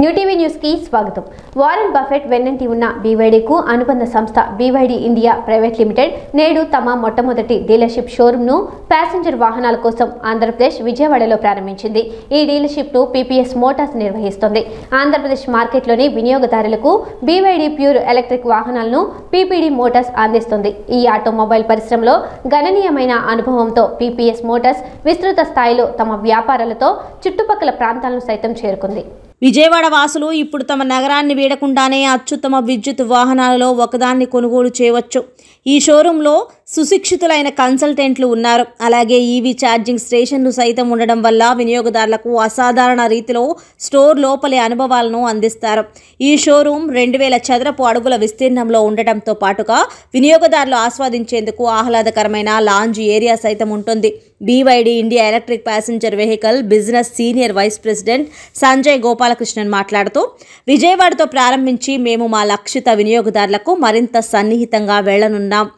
New TV స్వాగతం. Warren Buffett వెన్నంటి ఉన్న బీవైడీకు అనుబంధ సంస్థ బీవైడీ ఇండియా ప్రైవేట్ లిమిటెడ్ నేడు తమ మొట్టమొదటి డీలర్షిప్ షోరూమ్ను ప్యాసింజర్ వాహనాల కోసం ఆంధ్రప్రదేశ్ విజయవాడలో ప్రారంభించింది. ఈ డీలర్షిప్ను పీపీఎస్ మోటార్స్ నిర్వహిస్తోంది. ఆంధ్రప్రదేశ్ మార్కెట్లోని వినియోగదారులకు బీవైడీ ప్యూర్ ఎలక్ట్రిక్ వాహనాలను పీపీడీ మోటార్స్ అందిస్తుంది. ఈ ఆటోమొబైల్ పరిశ్రమలో గణనీయమైన అనుభవంతో పీపీఎస్ మోటార్స్ విస్తృత స్థాయిలో తమ వ్యాపారాలతో చుట్టుపక్కల ప్రాంతాలను సైతం చేరుకుంది. విజయవాడ వాసులు ఇప్పుడు తమ నగరాన్ని వీడకుండానే అత్యుత్తమ విద్యుత్ వాహనాలలో ఒకదాన్ని కొనుగోలు చేయవచ్చు. ఈ షోరూంలో సుశిక్షితులైన కన్సల్టెంట్లు ఉన్నారు. అలాగే ఈవీ ఛార్జింగ్ స్టేషన్లు సైతం ఉండడం వల్ల వినియోగదారులకు అసాధారణ రీతిలో స్టోర్ లోపలి అనుభవాలను అందిస్తారు. ఈ షోరూమ్ రెండు వేల చదరపు అడుగుల విస్తీర్ణంలో ఉండటంతో పాటుగా వినియోగదారులు ఆస్వాదించేందుకు ఆహ్లాదకరమైన లాంజ్ ఏరియా సైతం ఉంటుంది. BYD India electric passenger vehicle business senior vice president Sanjay Gopalakrishnan మాట్లాడుతూ విజయవాడతో ప్రారంభించి మేము మా లక్షిత వినియోగదారులకు మరింత సన్నిహితంగా వెళ్ళనున్నాం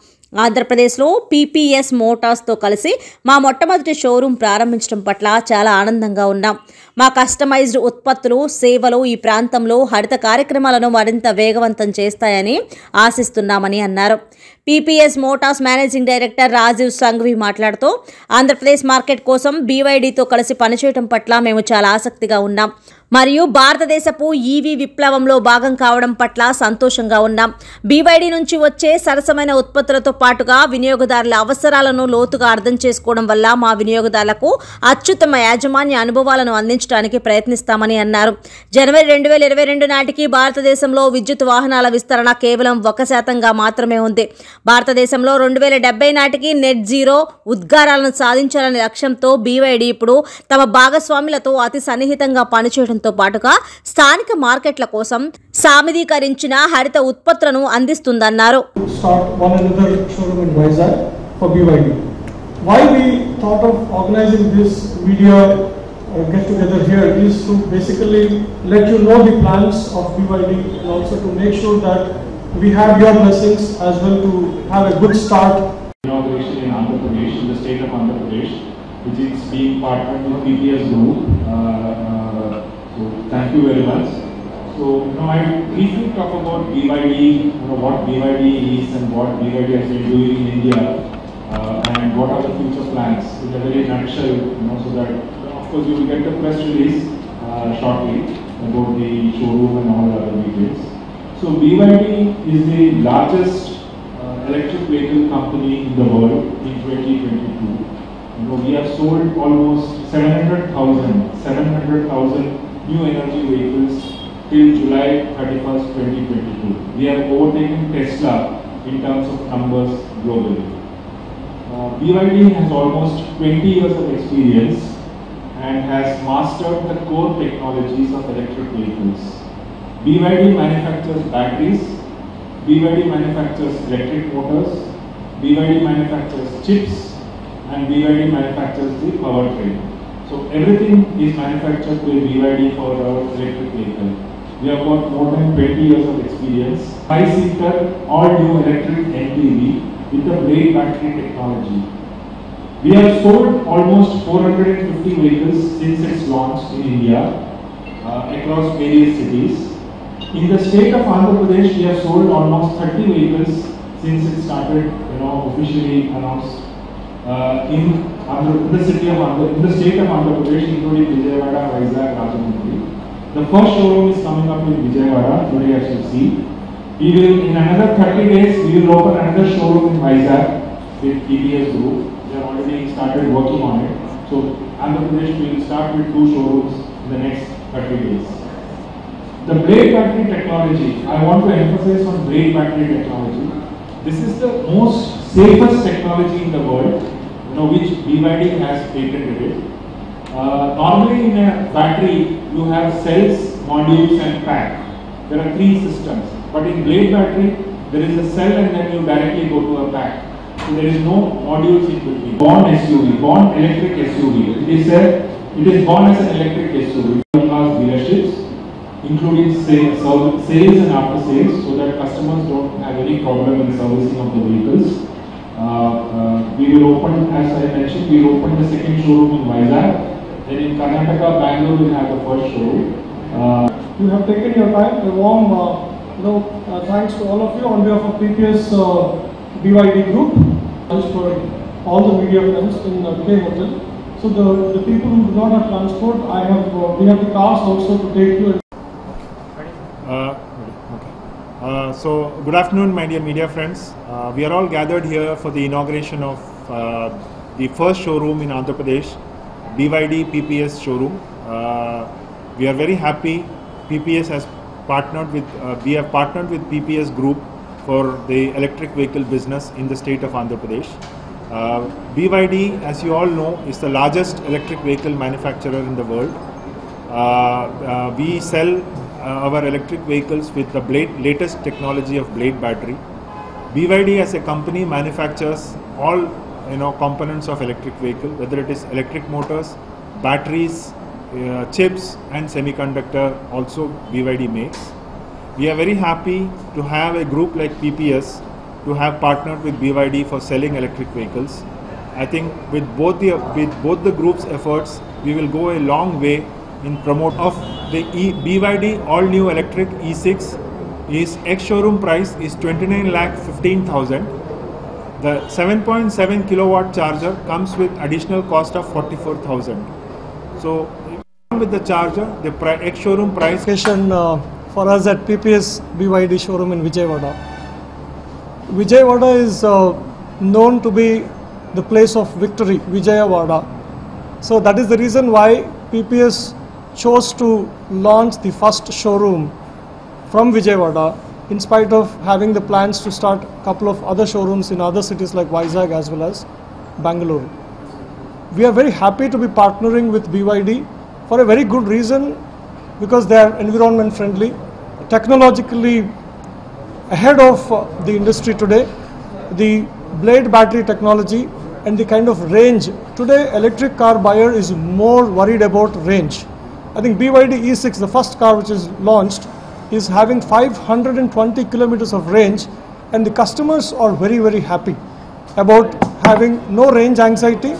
ఆంధ్రప్రదేశ్లో పీపీఎస్ మోటార్స్తో కలిసి మా మొట్టమొదటి షోరూం ప్రారంభించడం పట్ల చాలా ఆనందంగా ఉన్నాం. మా కస్టమైజ్డ్ ఉత్పత్తులు సేవలు ఈ ప్రాంతంలో హరిత కార్యక్రమాలను మరింత వేగవంతం చేస్తాయని ఆశిస్తున్నామని అన్నారు. PPS motors managing director Rajeev Sanghvi మాట్లాడుతూ ఆంధ్రప్రదేశ్ మార్కెట్ కోసం బీవైడీతో కలిసి పనిచేయడం పట్ల మేము చాలా ఆసక్తిగా ఉన్నాం. మరియు భారతదేశపు ఈవీ విప్లవంలో భాగం కావడం పట్ల సంతోషంగా ఉన్నాం. బీవైడీ నుంచి వచ్చే సరసమైన ఉత్పత్తులతో పాటుగా వినియోగదారుల అవసరాలను లోతుగా అర్థం చేసుకోవడం వల్ల మా వినియోగదారులకు అత్యుత్తమ యాజమాన్య అనుభవాలను అందించడానికి ప్రయత్నిస్తామని అన్నారు. జనవరి రెండు వేల ఇరవై రెండు నాటికి భారతదేశంలో విద్యుత్ వాహనాల విస్తరణ కేవలం ఒక శాతంగా మాత్రమే ఉంది. భారతదేశంలో రెండు వేల డెబ్బై నాటికి నెట్ జీరో ఉద్గారాలను సాధించాలనే లక్ష్యంతో బీవైడి ఇప్పుడు తమ భాగస్వాములతో అతి సన్నిహితంగా పనిచేయడంతో పాటుగా స్థానిక మార్కెట్ల కోసం సామిదీకరించిన హరిత ఉత్పత్తులను అందిస్తుందన్నారు. Why we thought of organizing this media uh, get together here is to basically let you know the plans of BYD and also to make sure that we have your blessings as well to have a good start inauguration in Andhra Pradesh, in the state of Andhra Pradesh, which is being partnered with PPS Group. Uh, uh, so thank you very much. So you know, I briefly talk about BYD, you know, what BYD is and what BYD has been doing in India, uh, and what are the future plans in a very nutshell, you know, so that of course you will get the press release uh, shortly about the showroom and all the other details. So BYD is the largest uh, electric vehicle company in the world in 2022. You know, we have sold almost 700,000, 700,000 new energy vehicles till July 31st, 2022. We have overtaken Tesla in terms of numbers globally. Uh, BYD has almost 20 years of experience and has mastered the core technologies of electric vehicles. BYD manufactures batteries, BYD manufactures electric motors, BYD manufactures chips, and BYD manufactures the powertrain. So everything is manufactured by BYD for our electric vehicle. We have got more than 20 years of experience. Five-seater, all-new electric MPV with the blade battery technology. We have sold almost 450 vehicles since its launch in India uh, across various cities. In the state of Andhra Pradesh, we have sold almost 30 vehicles since it started, you know, officially announced uh, in, Andhra, in the city of Andhra, in the state of Andhra Pradesh, including Vijayawada, Vizag, Rajahmundry. The first showroom is coming up in Vijayawada today, as you see. We will, in another 30 days, we will open another showroom in Vizag with TBS Group. They have already started working on it. So, Andhra Pradesh will start with two showrooms in the next 30 days. The blade battery technology, I want to emphasize on blade battery technology. This is the most safest technology in the world, you know, which BYD has patented it. Uh, normally in a battery, you have cells, modules and pack. There are three systems. But in blade battery, there is a cell and then you directly go to a pack. So there is no modules in between. Born SUV, born electric SUV. It is a, it is born as an electric SUV. Including sa- sales and after sales, so that customers don't have any problem in servicing of the vehicles. Uh, uh, we will open, as I mentioned, we will open the second showroom in Vizag. Then in Karnataka, Bangalore will have the first showroom. Uh, You have taken your time. A warm, uh, you know, uh, thanks to all of you on behalf of PPS uh, BYD Group. Thanks for all the media friends in uh, K Hotel. So the, the people who do not have transport, I have we have the cars also to take you. Uh, okay. Uh, so, good afternoon, my dear media friends. Uh, we are all gathered here for the inauguration of uh, the first showroom in Andhra Pradesh, BYD PPS showroom. Uh, we are very happy. PPS has partnered with, uh, we have partnered with PPS Group for the electric vehicle business in the state of Andhra Pradesh. BYD, as you all know, is the largest electric vehicle manufacturer in the world. We sell our electric vehicles with the blade, latest technology of blade battery. BYD as a company manufactures all you know components of electric vehicle, whether it is electric motors, batteries, uh, chips, and semiconductor. Also, BYD makes. We are very happy to have a group like PPS to have partnered with BYD for selling electric vehicles. I think with both the with both the group's efforts, we will go a long way in promote of the e, BYD all new electric E6 is ex showroom price is 29 lakh 15,000. The 7.7 kilowatt charger comes with additional cost of 44,000. So with the charger, the ex showroom price location uh, for us at PPS BYD showroom in Vijayawada. Vijayawada is uh, known to be the place of victory, Vijayawada. So that is the reason why PPS chose to launch the first showroom from Vijayawada in spite of having the plans to start a couple of other showrooms in other cities like Vizag as well as Bangalore. We are very happy to be partnering with BYD for a very good reason because they are environment friendly, technologically ahead of uh, the industry today. The blade battery technology and the kind of range. Today, electric car buyer is more worried about range. I think BYD E6, the first car which is launched, is having 520 kilometers of range, and the customers are very, very happy about having no range anxiety